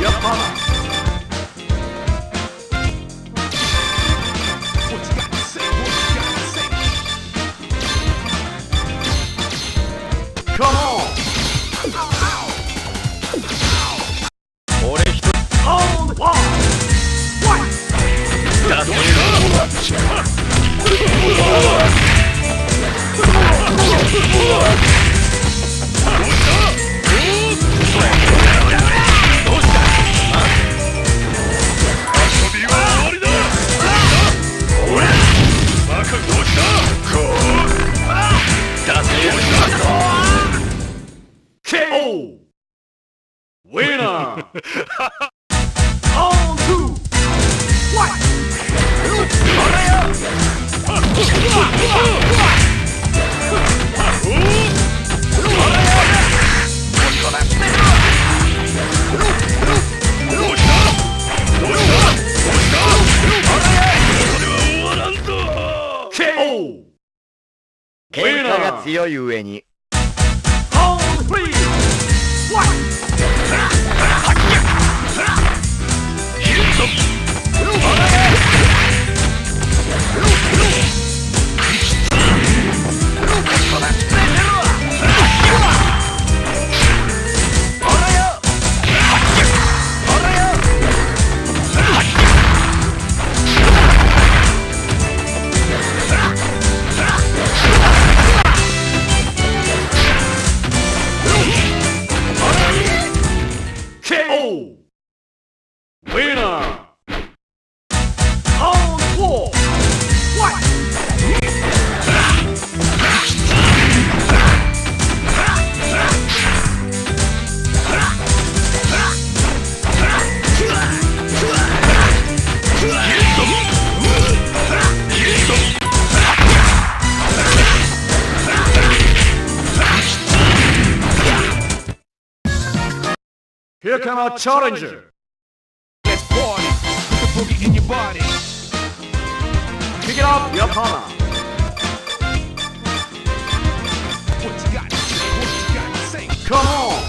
Yep, mama. 喧嘩が強い上に。come our challenger. Let's party. Put the boogie in your body. Kick it up, Yokohama. What you got? What you got? Sing. Come on.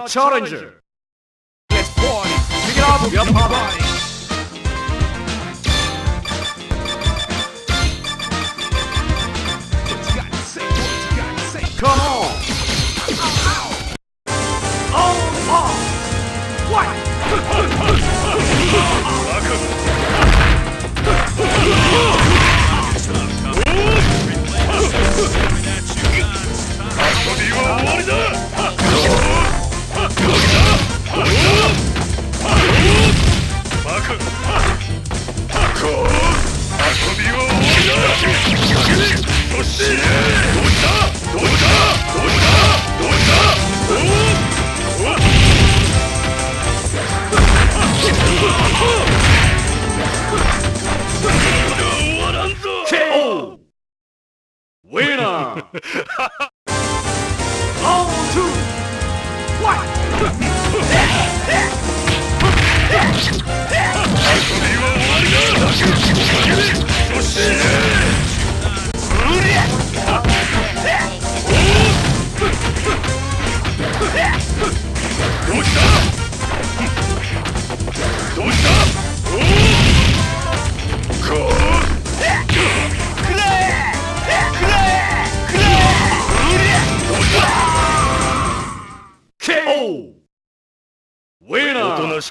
Challenge. Let's party. Pick it up with your body.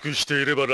しくしていれば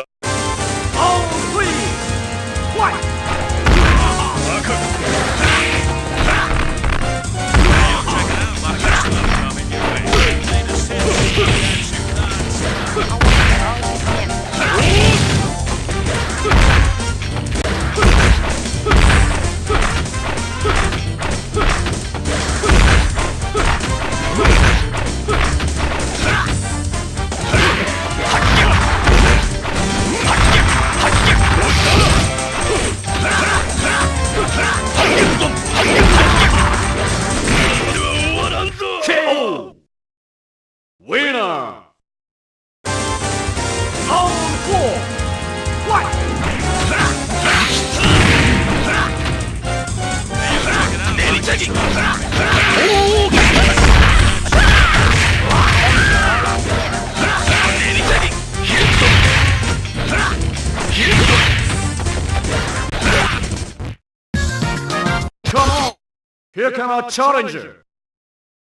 Here come our challenger!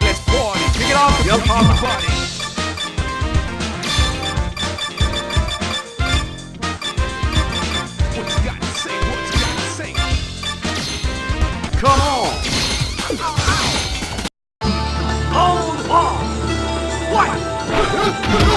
Let's party! Kick it off! Yep, party! What you got to say? What you got to say? Come on! Hold on! What?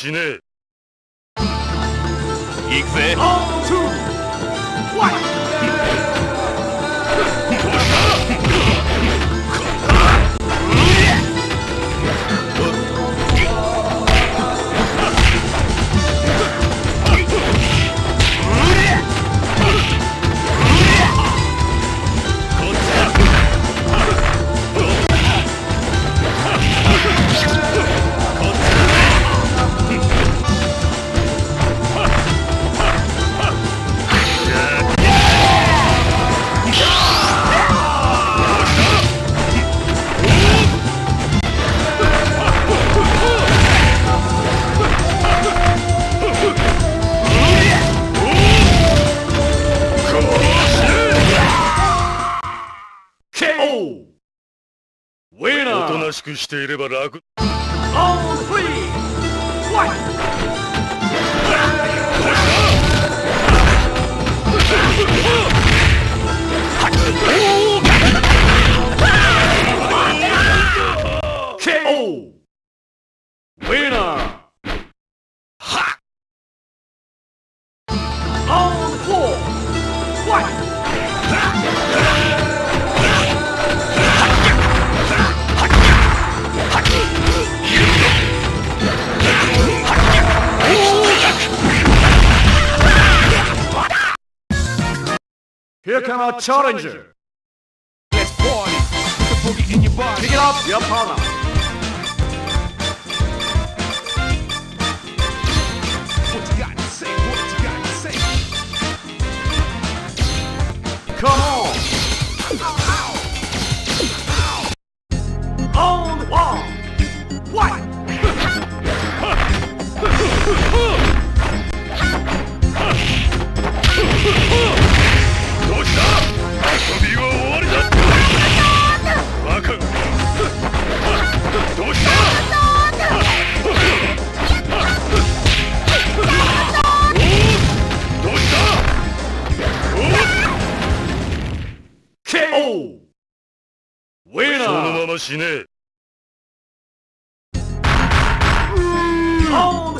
지내? 安くしていれば楽。Winner! Here come our challenger. Let's party. Put the boogie in your body. Pick it up, your partner. しねえ On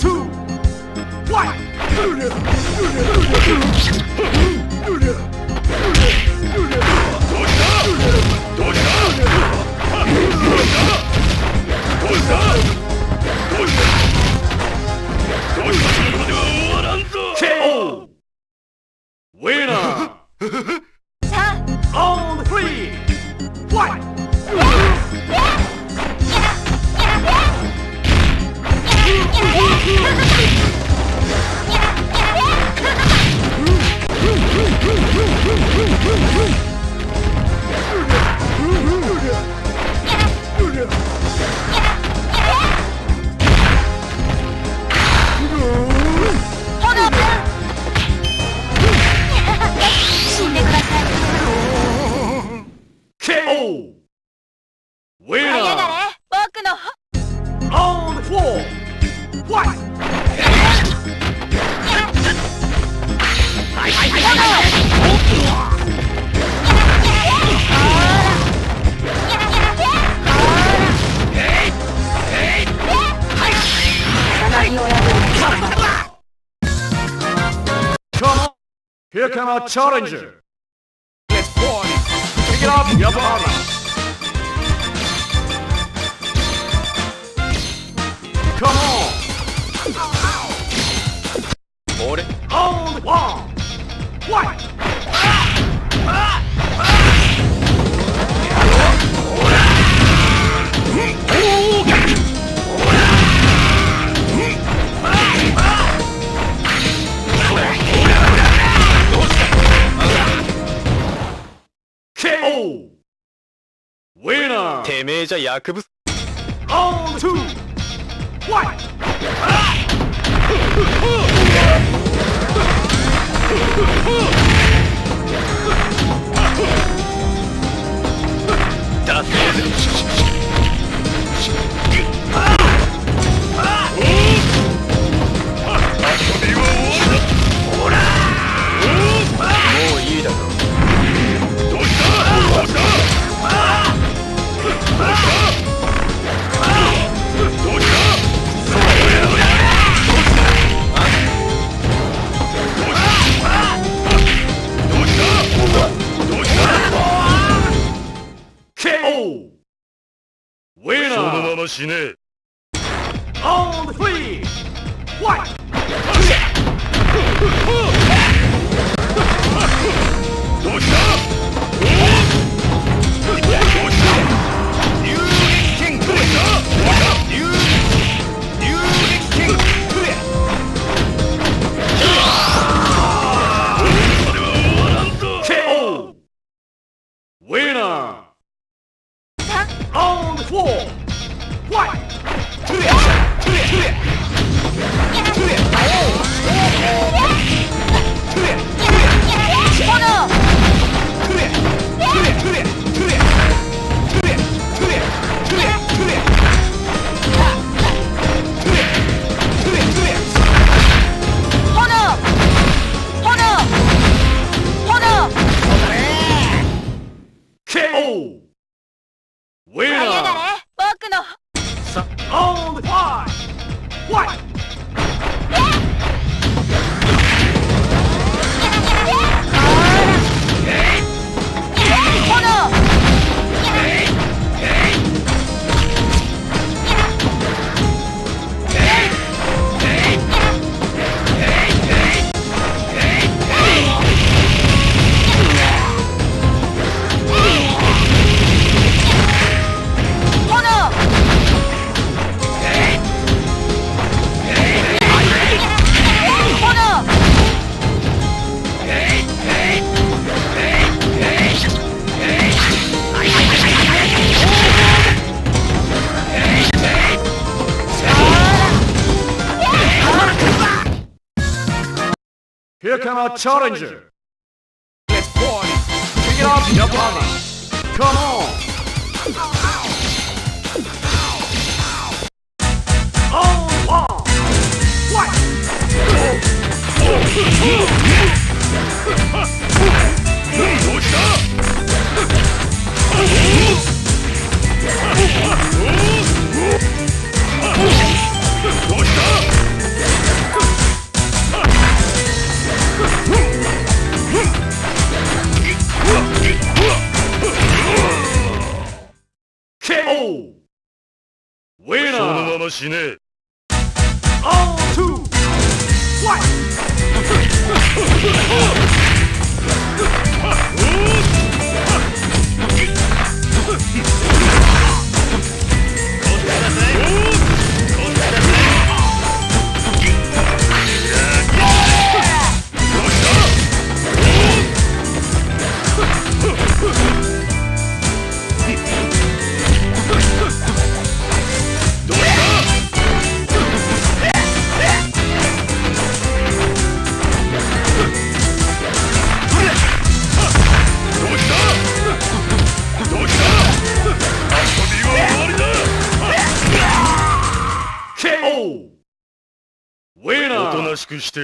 Here, Here come our challenger. Let's party. Pick it up, your partner. Come on. Order. Hold one. One. Ah! Ah! Ah! てめえじゃ薬物。オンツーワイだって遊びは終わりだほらもういいだろ。しねえ On the three! What? Dodge challenger. Let's party. Bring it on, your party. Come on. 지내. All two, one. しくして。